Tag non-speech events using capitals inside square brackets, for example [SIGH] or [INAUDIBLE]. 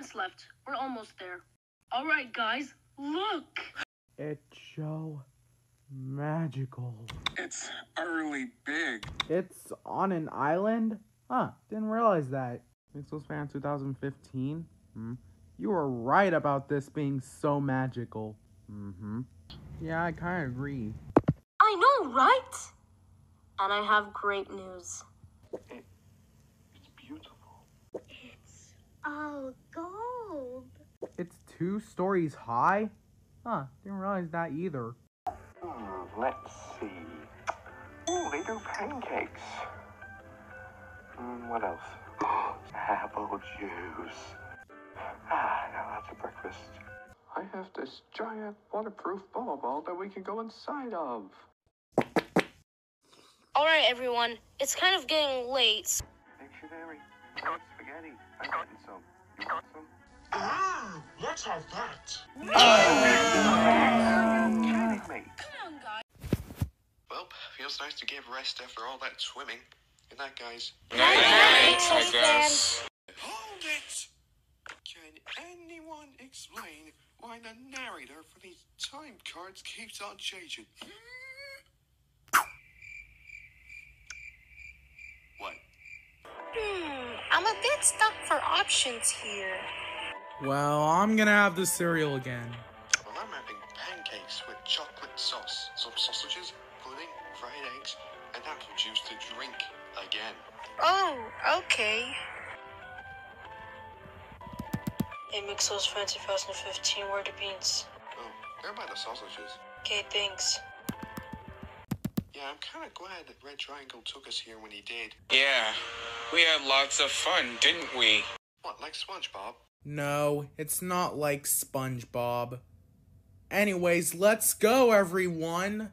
minutes left. We're almost there. All right, guys, look. It's so magical. It's early big. It's on an island? Huh, didn't realize that. Mixels Fan 2015? Hmm. You were right about this being so magical. Mm-hmm. Yeah, I kind of agree. I know, right? And I have great news. It's beautiful. It's all gold. It's two stories high? Huh, didn't realize that either. Hmm, let's see. Oh, they do pancakes. Hmm, what else? [GASPS] Apple juice. Ah, now that's a breakfast. I have this giant waterproof bubble ball that we can go inside of. All right, everyone. It's kind of getting late. Dictionary. I want spaghetti. I'm getting some. You some? Let's have that. Kidding me. Well, feels nice to get rest after all that swimming. Good night, guys. I guess. Hold it! Can anyone explain why the narrator for these time cards keeps on changing? What? Hmm, I'm a bit stuck for options here. Well, I'm gonna have the cereal again. Well, I'm having pancakes with chocolate sauce, some sausages, pudding, fried eggs, and apple juice to drink again. Oh, okay. Hey, Mixels Fan 2015, where are the beans? Oh, they're by the sausages. Okay, thanks. Yeah, I'm kind of glad that Red Triangle took us here when he did. Yeah, we had lots of fun, didn't we? What, like SpongeBob? No, it's not like SpongeBob. Anyways, let's go, everyone!